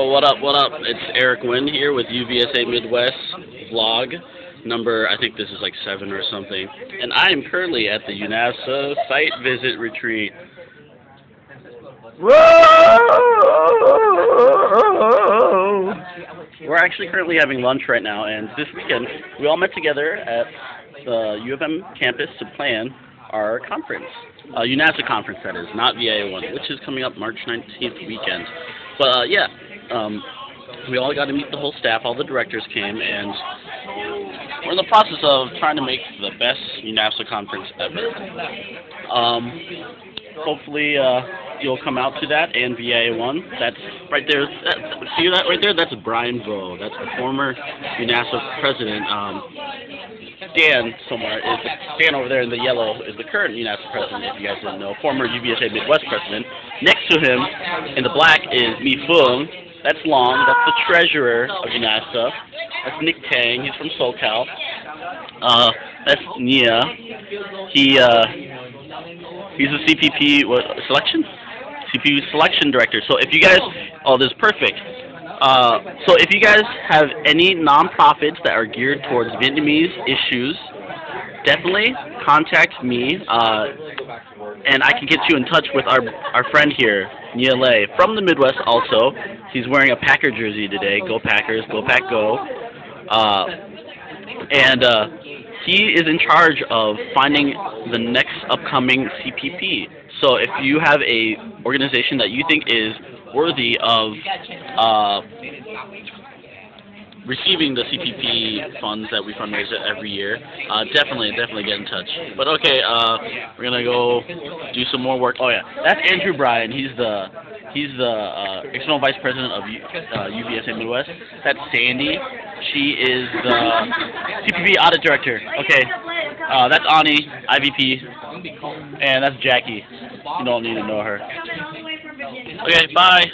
Yo, what up, what up? It's Eric Wynn here with UVSA Midwest vlog, number, I think this is like seven or something. And I am currently at the UNAVSA site visit retreat. Whoa! We're actually currently having lunch right now, and this weekend we all met together at the U of M campus to plan our conference. Uh, UNAVSA conference, that is, not VIA1, which is coming up March 19th weekend. But uh, yeah, um, we all got to meet the whole staff. All the directors came, and we're in the process of trying to make the best UNAVSA conference ever. Um, hopefully, uh, you'll come out to that and VIA1. That's right there. That, see that right there? That's Brian Vo. That's the former UNAVSA president. Um, Dan somewhere is the, Dan over there in the yellow is the current UNAVSA president. If you guys didn't know, former UVSA Midwest president. Next to him in the black is Mi Fung. That's Long. That's the treasurer of UNAVSA. That's Nick Tang. He's from SoCal. Uh, that's Nia. He uh, he's a CPP what selection? CPP selection director. So if you guys, oh, this is perfect. Uh, so if you guys have any nonprofits that are geared towards Vietnamese issues, definitely contact me, uh, and I can get you in touch with our our friend here, Nia Lei, from the Midwest. Also, he's wearing a Packer jersey today. Go Packers! Go Pack Go! Uh, and uh, he is in charge of finding the next upcoming CPP. So if you have a organization that you think is worthy of uh, receiving the CPP funds that we fundraise every year, uh, definitely, definitely get in touch. But okay, uh, we're gonna go do some more work. Oh yeah, that's Andrew Bryan. He's the he's the uh, external vice president of uh, UVSA Midwest. That's Sandy. She is the CPP audit director. Okay, uh, that's Ani, IVP, and that's Jackie. You don't need to know her. Okay, bye.